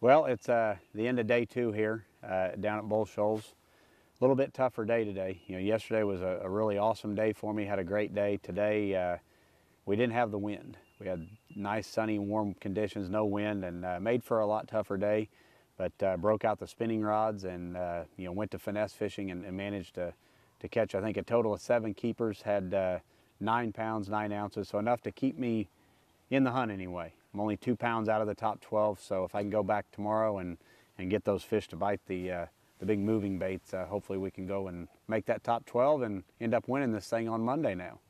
Well, it's uh, the end of day two here uh, down at Bull Shoals. A little bit tougher day today. You know, yesterday was a, a really awesome day for me. Had a great day. Today, uh, we didn't have the wind. We had nice, sunny, warm conditions, no wind, and uh, made for a lot tougher day. But uh, broke out the spinning rods and uh, you know went to finesse fishing and, and, managed to to catch. I think a total of seven keepers. Had nine pounds, nine ounces, so enough to keep me in the hunt anyway. I'm only two pounds out of the top 12, so if I can go back tomorrow and, and get those fish to bite the, uh, the big moving baits, uh, hopefully we can go and make that top 12 and end up winning this thing on Monday now.